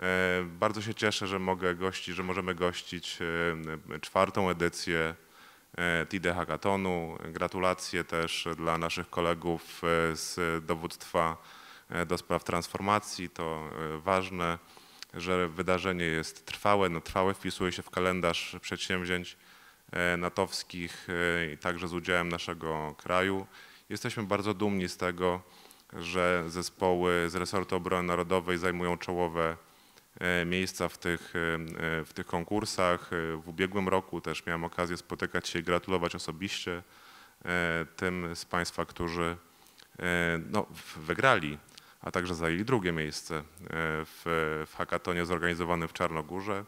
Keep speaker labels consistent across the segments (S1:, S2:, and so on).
S1: E, Bardzo się cieszę, że mogę gościć, że możemy gościć e, czwartą edycję e, TIDE Hackathonu. Gratulacje też dla naszych kolegów z dowództwa do spraw transformacji. To ważne, że wydarzenie jest trwałe. No, trwałe wpisuje się w kalendarz przedsięwzięć natowskich i także z udziałem naszego kraju. Jesteśmy bardzo dumni z tego, że zespoły z resortu obrony narodowej zajmują czołowe miejsca w tych, e, w tych konkursach. E, W ubiegłym roku też miałem okazję spotykać się i gratulować osobiście e, tym z Państwa, którzy e, no, wygrali, a także zajęli drugie miejsce e, w, w zorganizowanym w Czarnogórze.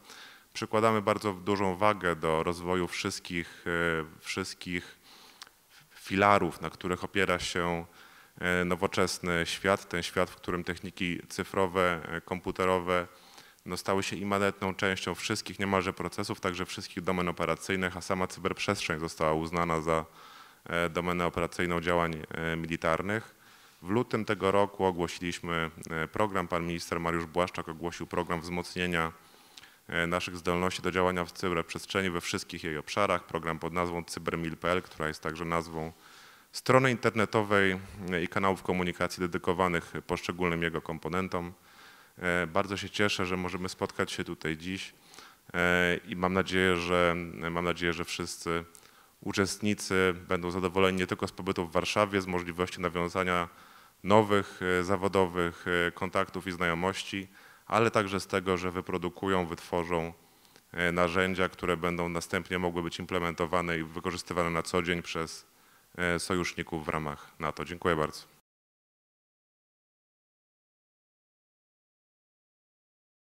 S1: Przykładamy bardzo dużą wagę do rozwoju wszystkich, e, wszystkich filarów, na których opiera się e, nowoczesny świat, ten świat, w którym techniki cyfrowe, e, komputerowe no, stały się immanentną częścią wszystkich niemalże procesów, także wszystkich domen operacyjnych, a sama cyberprzestrzeń została uznana za e, domenę operacyjną działań e, militarnych. W lutym tego roku ogłosiliśmy e, program, pan minister Mariusz Błaszczak ogłosił program wzmocnienia naszych zdolności do działania w cyberprzestrzeni we wszystkich jej obszarach. Program pod nazwą cybermil.pl, która jest także nazwą strony internetowej i kanałów komunikacji dedykowanych poszczególnym jego komponentom. E, Bardzo się cieszę, że możemy spotkać się tutaj dziś e, i mam nadzieję, że, mam nadzieję, że wszyscy uczestnicy będą zadowoleni nie tylko z pobytu w Warszawie, z możliwości nawiązania nowych e, zawodowych e, kontaktów i znajomości, ale także z tego, że wyprodukują, wytworzą e, narzędzia, które będą następnie mogły być implementowane i wykorzystywane na co dzień przez e, sojuszników w ramach NATO. Dziękuję bardzo.